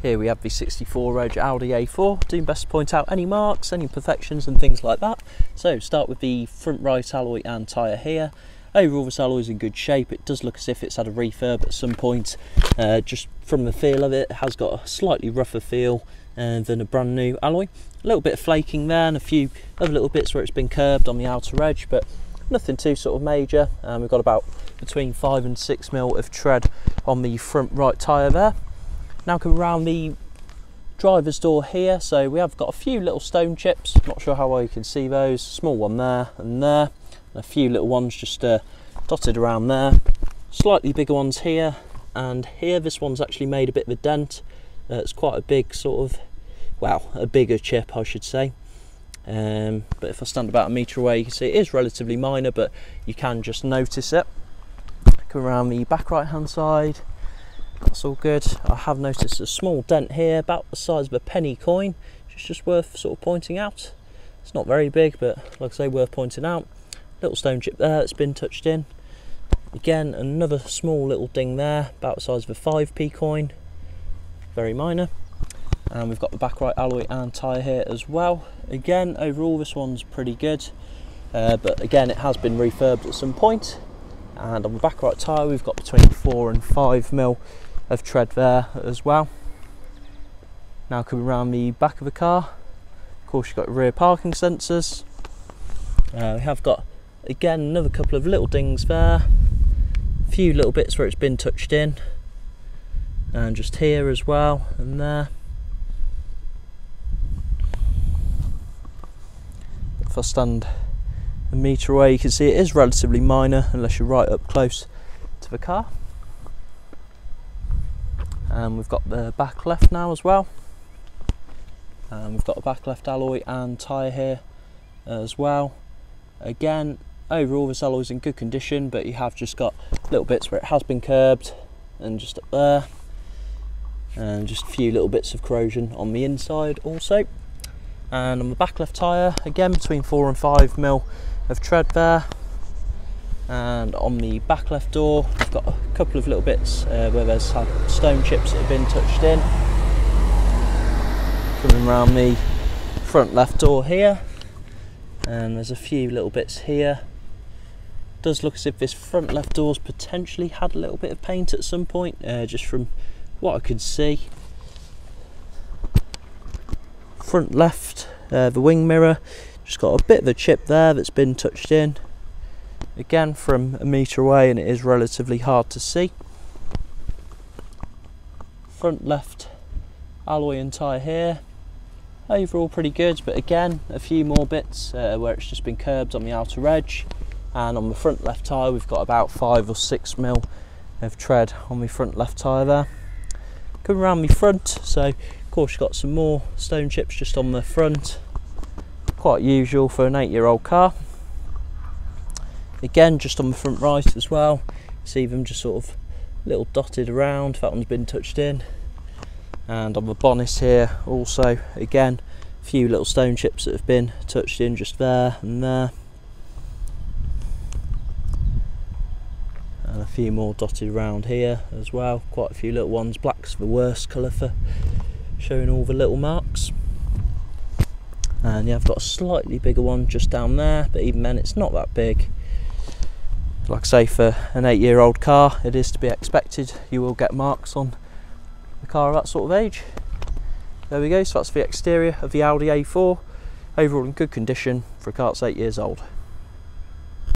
Here we have the 64 reg Audi A4. Doing best to point out any marks, any imperfections and things like that. So start with the front right alloy and tyre here. Overall this alloy is in good shape. It does look as if it's had a refurb at some point. Uh, just from the feel of it, it has got a slightly rougher feel uh, than a brand new alloy. A little bit of flaking there and a few other little bits where it's been curbed on the outer edge, but nothing too sort of major. Um, we've got about between five and six mil of tread on the front right tyre there. Now come around the driver's door here, so we have got a few little stone chips, not sure how well you can see those, small one there and there, and a few little ones just uh, dotted around there. Slightly bigger ones here and here, this one's actually made a bit of a dent. Uh, it's quite a big sort of, well, a bigger chip I should say. Um, but if I stand about a metre away, you can see it is relatively minor, but you can just notice it. Come around the back right hand side, that's all good. I have noticed a small dent here, about the size of a penny coin, is just worth sort of pointing out. It's not very big, but like I say, worth pointing out. Little stone chip there that's been touched in. Again, another small little ding there, about the size of a 5p coin, very minor and we've got the back right alloy and tyre here as well again overall this one's pretty good uh, but again it has been refurbed at some point. and on the back right tyre we've got between 4 and 5 mil of tread there as well. Now coming around the back of the car of course you've got rear parking sensors. Uh, we have got again another couple of little dings there. A few little bits where it's been touched in. And just here as well and there. If I stand a metre away you can see it is relatively minor unless you're right up close to the car and we've got the back left now as well. And we've got a back left alloy and tyre here as well. Again overall this alloy is in good condition but you have just got little bits where it has been curbed and just up there. And just a few little bits of corrosion on the inside also. And on the back left tyre again between 4 and 5 mil of tread there and on the back left door I've got a couple of little bits uh, where there's had stone chips that have been touched in coming around the front left door here and there's a few little bits here does look as if this front left door's potentially had a little bit of paint at some point uh, just from what I could see. Front left, uh, the wing mirror, just got a bit of a chip there that's been touched in. Again from a metre away and it is relatively hard to see. Front left alloy and tyre here. Overall pretty good, but again, a few more bits uh, where it's just been curbed on the outer edge. And on the front left tyre, we've got about five or six mil of tread on the front left tyre there come around the front so of course you've got some more stone chips just on the front quite usual for an eight year old car again just on the front right as well. See them just sort of little dotted around. That one's been touched in. And on the bonnet here also again a few little stone chips that have been touched in just there and there. And a few more dotted around here as well. Quite a few little ones. Black's the worst colour for showing all the little marks. And yeah I've got a slightly bigger one just down there but even then it's not that big like I say for an eight year old car it is to be expected you will get marks on the car of that sort of age. There we go so that's the exterior of the Audi A4 overall in good condition for a car that's eight years old